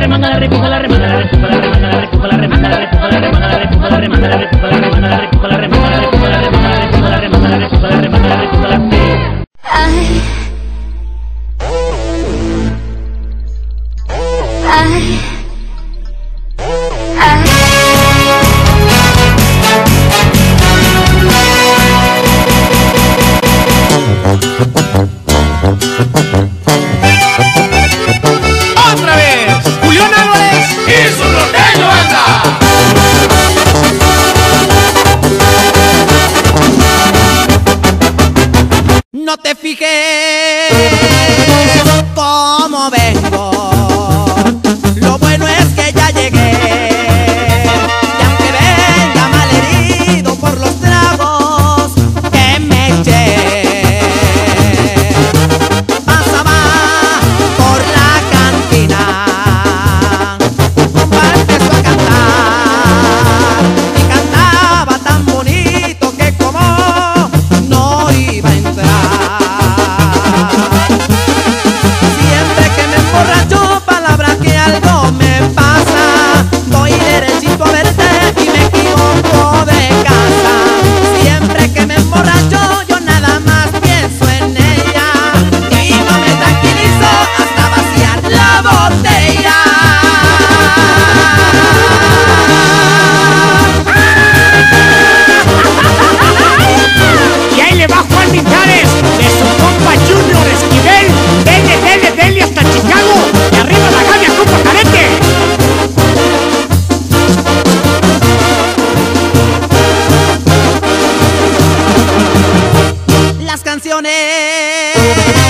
remanga, la repuja, la remanga, la repuja, la remanga, la repuja, la remanga, la repuja, la remanga, la repuja, la remanga, no te fijé canciones.